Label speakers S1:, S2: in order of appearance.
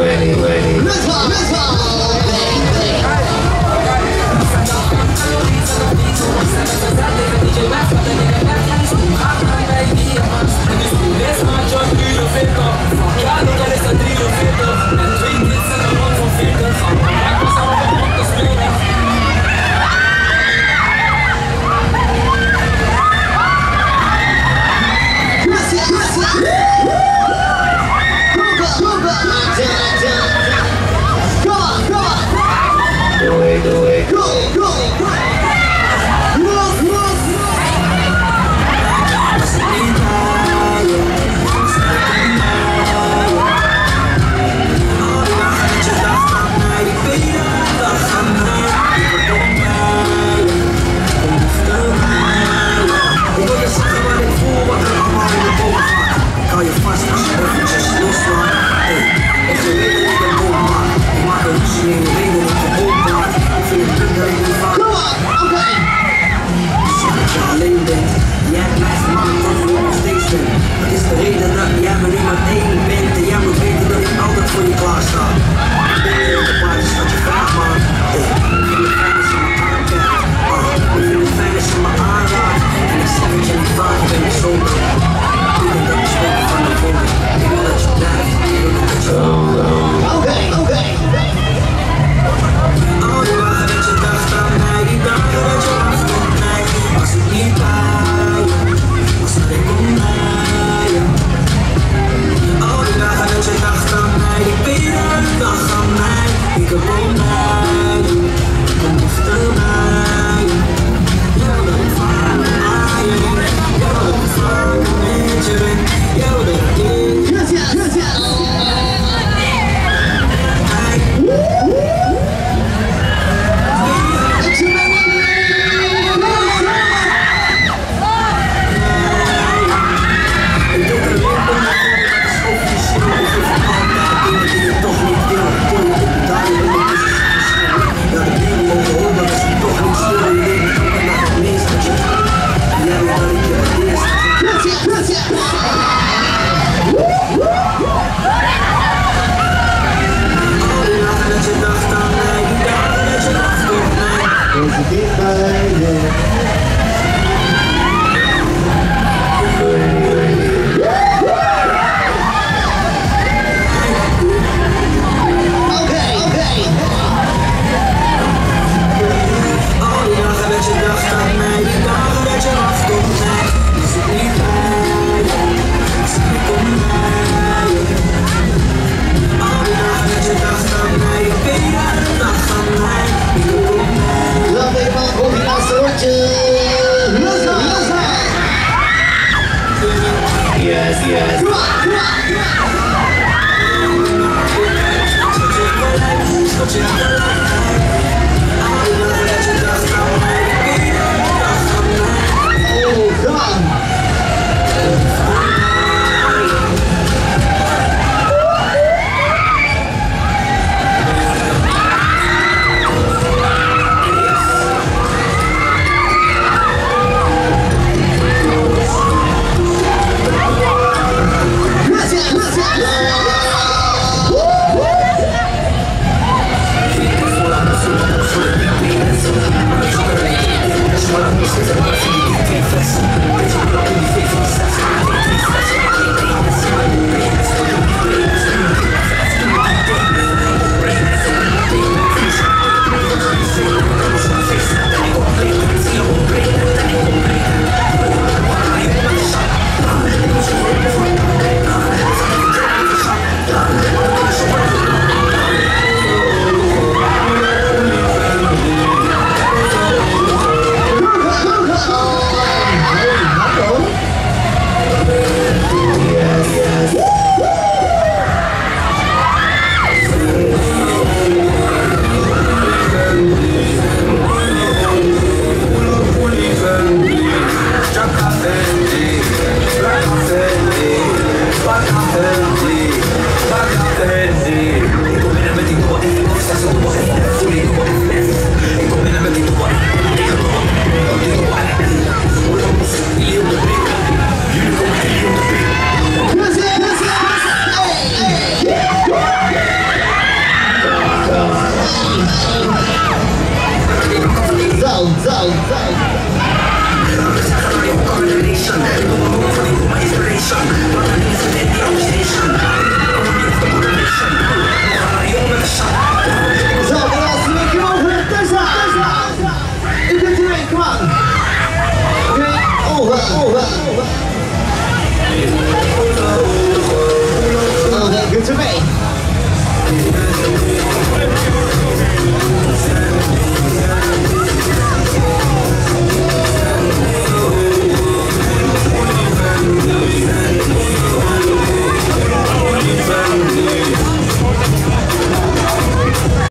S1: ready, ready.
S2: Let's go, let's go,
S1: Friday.